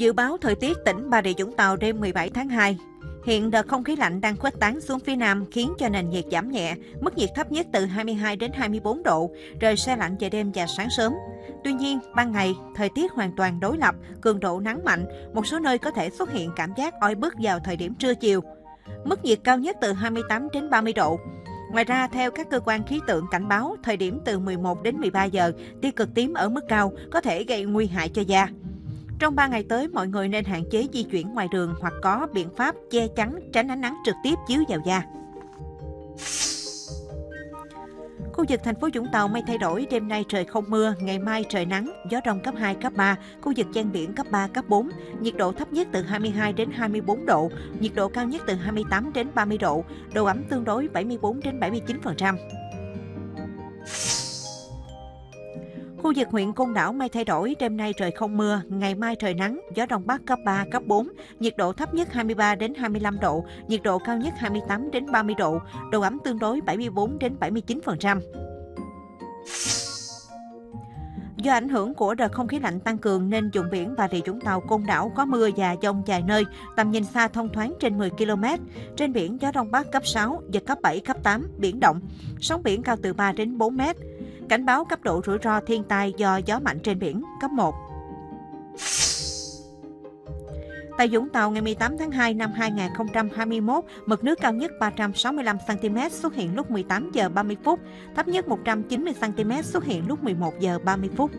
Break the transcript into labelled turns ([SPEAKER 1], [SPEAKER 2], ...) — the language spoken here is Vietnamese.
[SPEAKER 1] Dự báo thời tiết tỉnh Bà Rịa Vũng Tàu đêm 17 tháng 2. Hiện đợt không khí lạnh đang khuếch tán xuống phía Nam khiến cho nền nhiệt giảm nhẹ, mức nhiệt thấp nhất từ 22 đến 24 độ, trời xe lạnh về đêm và sáng sớm. Tuy nhiên, ban ngày, thời tiết hoàn toàn đối lập, cường độ nắng mạnh, một số nơi có thể xuất hiện cảm giác oi bức vào thời điểm trưa chiều. Mức nhiệt cao nhất từ 28 đến 30 độ. Ngoài ra, theo các cơ quan khí tượng cảnh báo, thời điểm từ 11 đến 13 giờ, tia cực tím ở mức cao có thể gây nguy hại cho da. Trong 3 ngày tới, mọi người nên hạn chế di chuyển ngoài đường hoặc có biện pháp che chắn tránh ánh nắng trực tiếp chiếu vào da. Khu vực thành phố Vũng Tàu mây thay đổi, đêm nay trời không mưa, ngày mai trời nắng, gió đông cấp 2, cấp 3, khu vực ven biển cấp 3, cấp 4, nhiệt độ thấp nhất từ 22 đến 24 độ, nhiệt độ cao nhất từ 28 đến 30 độ, độ ẩm tương đối 74 đến 79%. Khu vực huyện Côn Đảo mây thay đổi, đêm nay trời không mưa, ngày mai trời nắng, gió đông bắc cấp 3, cấp 4, nhiệt độ thấp nhất 23 đến 25 độ, nhiệt độ cao nhất 28 đến 30 độ, độ ẩm tương đối 74 đến 79%. Do ảnh hưởng của đợt không khí lạnh tăng cường nên vùng biển Bà Rịa Vũng Tàu, Côn Đảo có mưa và dông vài nơi, tầm nhìn xa thông thoáng trên 10 km. Trên biển gió đông bắc cấp 6, giật cấp 7, cấp 8, biển động. Sóng biển cao từ 3 đến 4 mét. Cảnh báo cấp độ rủi ro thiên tai do gió mạnh trên biển, cấp 1. Tại Vũng Tàu ngày 18 tháng 2 năm 2021, mực nước cao nhất 365 cm xuất hiện lúc 18 giờ 30 phút, thấp nhất 190 cm xuất hiện lúc 11 giờ 30 phút.